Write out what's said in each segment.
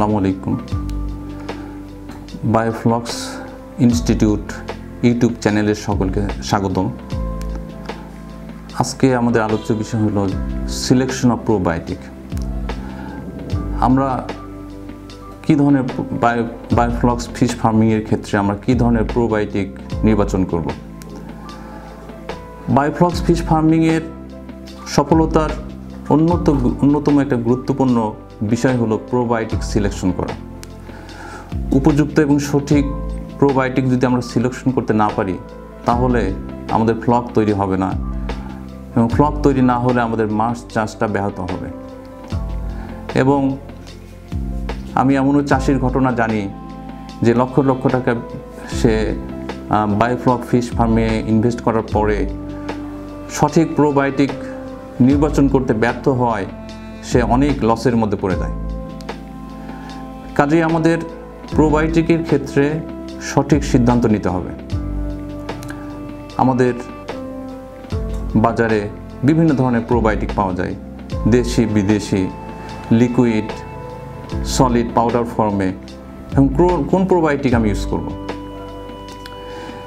আসসালামু আলাইকুম। Bioflocs institute YouTube চ্যানেলের সকলকে স্বাগতম। আজকে আমাদের আলোচ্য বিষয় হলো সিলেকশন অফ প্রোবায়োটিক আমরা কী ধরনের বায়ো বায়োফ্লক্স ফিশ ফার্মিংয়ের ক্ষেত্রে আমরা কী ধরনের প্রোবায়োটিক নির্বাচন করব? বায়োফ্লক্স ফিশ ফার্মিংয়ের সফলতার অন্যত অন্যতম একটা গুরুত্বপূর্ণ বিষয় হলো প্রোবায়োটিক সিলেকশন করা। উপযুক্ত এবং সঠিক প্রোবায়োটিক যদি আমরা সিলেকশন করতে না পারি, তাহলে আমাদের ফ্লক তৈরি হবে না এবং ফ্লক তৈরি না হলে আমাদের মাছ চাষটা ব্যাহত হবে। এবং আমি এমনও চাষির ঘটনা জানি যে লক্ষ লক্ষ টাকা সে বায়োফ্লক ফিশ ফার্মে ইনভেস্ট করার পরে সঠিক প্রোবায়োটিক নির্বাচন করতে ব্যর্থ হয় সে অনেক লসের মধ্যে পড়ে যায়। কাজেই আমাদের প্রোবায়োটিকের ক্ষেত্রে সঠিক সিদ্ধান্ত নিতে হবে। আমাদের বাজারে বিভিন্ন ধরনের প্রোবায়োটিক পাওয়া যায়। দেশি, বিদেশি, লিকুইড, সলিড, পাউডার ফর্মে এবং কোন প্রোবায়োটিক আমি ইউজ করব?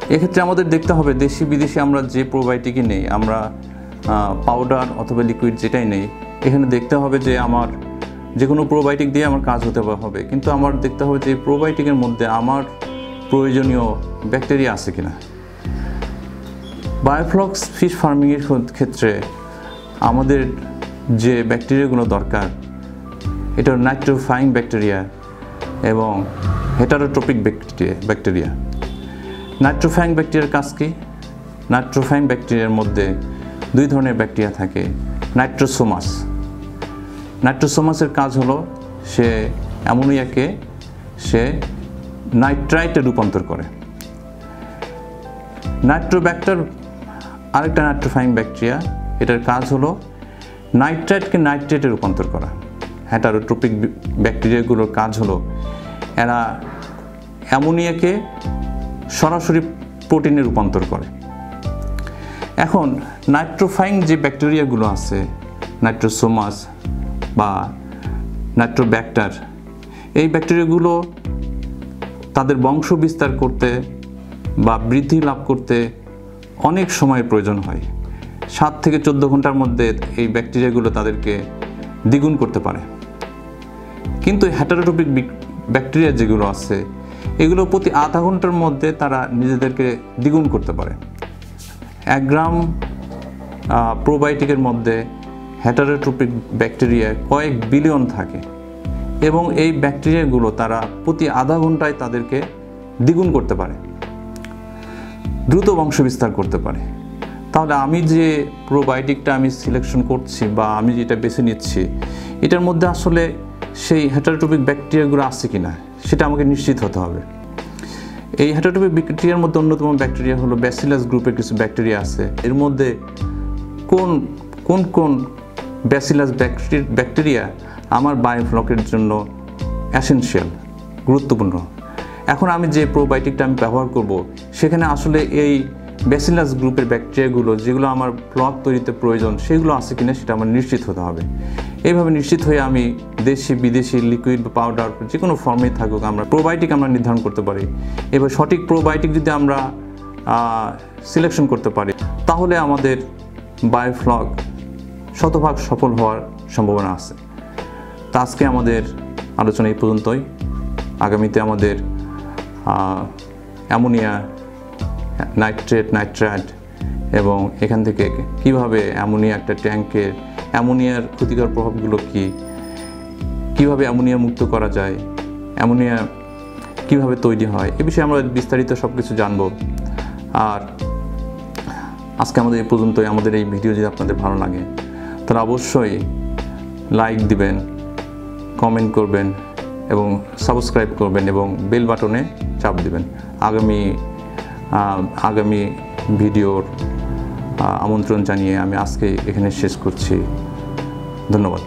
এক্ষেত্রে আমাদের দেখতে হবে দেশি, বিদেশি আমরা যে প্রোবায়োটিকই নেই, আমরা পাউডার অথবা লিকুইড যেটাই নেই, এখানে দেখতে হবে যে আমার যে কোনো প্রোবায়োটিক দিয়ে আমার কাজ হতে হবে। কিন্তু আমার দেখতে হবে যে প্রোবায়োটিকের মধ্যে আমার প্রয়োজনীয় ব্যাকটেরিয়া আছে কিনা। বায়োফ্লক্স ফিশ ফার্মিংয়ের ক্ষেত্রে আমাদের যে ব্যাকটেরিয়াগুলো দরকার, এটা নাইট্রোফাইং ব্যাকটেরিয়া এবং হেটারোট্রপিক ব্যাকটেরিয়া ব্যাকটেরিয়া নাইট্রোফাইং ব্যাকটেরিয়ার কাজ কি? নাইট্রোফাইং ব্যাকটেরিয়ার মধ্যে দুই ধরনের ব্যাকটেরিয়া থাকে, নাইট্রোসোমাস। নাইট্রোসোমাসের কাজ হলো সে অ্যামোনিয়াকে সে নাইট্রাইটে রূপান্তর করে। নাইট্রোব্যাক্টার, আরেকটা নাইট্রোফাইং ব্যাকটেরিয়া, এটার কাজ হলো নাইট্রাইটকে নাইট্রেটে রূপান্তর করা। হ্যাটারোট্রপিক ব্যাকটেরিয়াগুলোর কাজ হলো এরা অ্যামোনিয়াকে সরাসরি প্রোটিনে রূপান্তর করে। এখন নাইট্রোফাইং যে ব্যাকটেরিয়াগুলো আছে, নাইট্রোসোমাস বা নাইট্রোব্যাক্টার, এই ব্যাকটেরিয়াগুলো তাদের বংশ বিস্তার করতে বা বৃদ্ধি লাভ করতে অনেক সময়ের প্রয়োজন হয়। সাত থেকে চোদ্দ ঘণ্টার মধ্যে এই ব্যাকটেরিয়াগুলো তাদেরকে দ্বিগুণ করতে পারে। কিন্তু হ্যাটারোটপিক ব্যাকটেরিয়া যেগুলো আছে, এগুলো প্রতি আধা ঘণ্টার মধ্যে তারা নিজেদেরকে দ্বিগুণ করতে পারে। এক গ্রাম প্রোবায়োটিকের মধ্যে হ্যাটারোট্রপিক ব্যাকটেরিয়া কয়েক বিলিয়ন থাকে এবং এই ব্যাকটেরিয়াগুলো তারা প্রতি আধা ঘন্টায় তাদেরকে দ্বিগুণ করতে পারে, দ্রুত বংশ বিস্তার করতে পারে। তাহলে আমি যে প্রোবায়োটিকটা আমি সিলেকশন করছি বা আমি যেটা বেছে নিচ্ছি, এটার মধ্যে আসলে সেই হ্যাটারোটপিক ব্যাকটেরিয়াগুলো আছে কি না সেটা আমাকে নিশ্চিত হতে হবে। এই হেটোটোপিক ব্যাকটেরিয়ার মধ্যে অন্যতম ব্যাকটেরিয়া হলো ব্যাসিলাস গ্রুপের কিছু ব্যাকটেরিয়া আছে। এর মধ্যে কোন কোন কোন ব্যাসিলাস ব্যাকটেরিয়া আমার বায়োফ্লকের জন্য অ্যাসেনশিয়াল গুরুত্বপূর্ণ? এখন আমি যে প্রোবায়োটিকটা আমি ব্যবহার করব, সেখানে আসলে এই ব্যাসিলাস গ্রুপের ব্যাকটেরিয়াগুলো যেগুলো আমার ব্লক তৈরিতে প্রয়োজন, সেগুলো আছে কিনা সেটা আমার নিশ্চিত হতে হবে। এইভাবে নিশ্চিত হয়ে আমি দেশি, বিদেশি লিকুইড বা পাউডার যে কোনো ফর্মে থাকুক, আমরা প্রোবায়োটিক আমরা নির্ধারণ করতে পারি। এবার সঠিক প্রোবায়োটিক যদি আমরা সিলেকশন করতে পারি, তাহলে আমাদের বায়োফ্লক শতভাগ সফল হওয়ার সম্ভাবনা আছে। তা আজকে আমাদের আলোচনা এই পর্যন্তই। আগামীতে আমাদের অ্যামোনিয়া নাইট্রেট, নাইট্রাইট এবং এখান থেকে কীভাবে অ্যামোনিয়া একটা ট্যাঙ্কের অ্যামোনিয়ার ক্ষতিকর প্রভাবগুলো কি? কীভাবে অ্যামোনিয়া মুক্ত করা যায়? অ্যামোনিয়া কীভাবে তৈরি হয়? এ বিষয়ে আমরা বিস্তারিত সব কিছু জানব। আর আজকে আমাদের এই পর্যন্তই। আমাদের এই ভিডিও যদি আপনাদের ভালো লাগে, তাহলে অবশ্যই লাইক দিবেন, কমেন্ট করবেন এবং সাবস্ক্রাইব করবেন এবং বেল বাটনে চাপ দিবেন। আগামী আগামী ভিডিওর আমন্ত্রণ জানিয়ে আমি আজকে এখানে শেষ করছি। ধন্যবাদ।